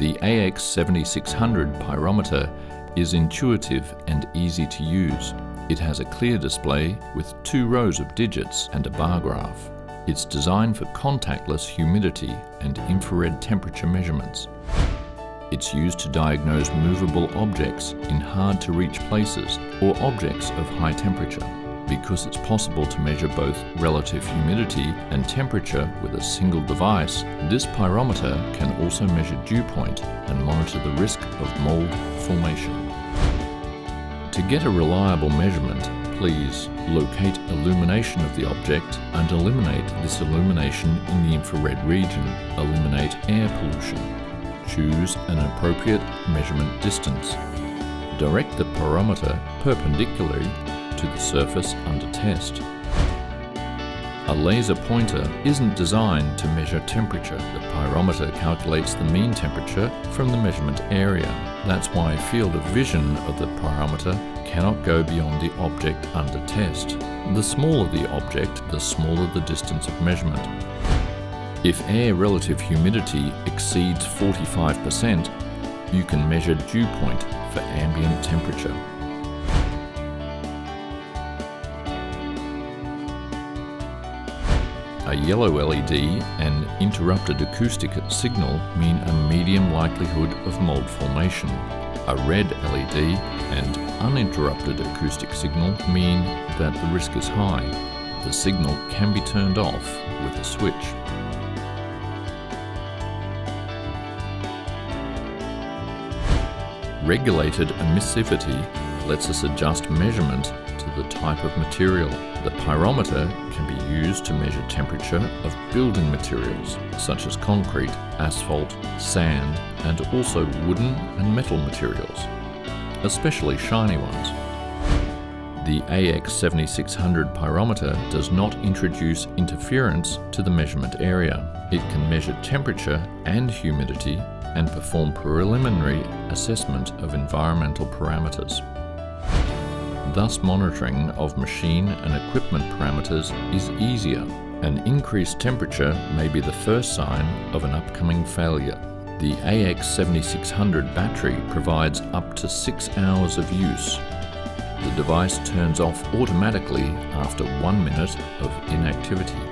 The AX7600 pyrometer is intuitive and easy to use. It has a clear display with two rows of digits and a bar graph. It's designed for contactless humidity and infrared temperature measurements. It's used to diagnose movable objects in hard to reach places or objects of high temperature. Because it's possible to measure both relative humidity and temperature with a single device, this pyrometer can also measure dew point and monitor the risk of mold formation. To get a reliable measurement, please locate illumination of the object and eliminate this illumination in the infrared region. Eliminate air pollution choose an appropriate measurement distance. Direct the pyrometer perpendicularly to the surface under test. A laser pointer isn't designed to measure temperature. The pyrometer calculates the mean temperature from the measurement area. That's why field of vision of the pyrometer cannot go beyond the object under test. The smaller the object, the smaller the distance of measurement. If air relative humidity exceeds 45%, you can measure dew point for ambient temperature. A yellow LED and interrupted acoustic signal mean a medium likelihood of mold formation. A red LED and uninterrupted acoustic signal mean that the risk is high. The signal can be turned off with a switch. Regulated emissivity lets us adjust measurement the type of material. The pyrometer can be used to measure temperature of building materials such as concrete, asphalt, sand and also wooden and metal materials, especially shiny ones. The AX7600 pyrometer does not introduce interference to the measurement area. It can measure temperature and humidity and perform preliminary assessment of environmental parameters. Thus monitoring of machine and equipment parameters is easier. An increased temperature may be the first sign of an upcoming failure. The AX7600 battery provides up to 6 hours of use. The device turns off automatically after 1 minute of inactivity.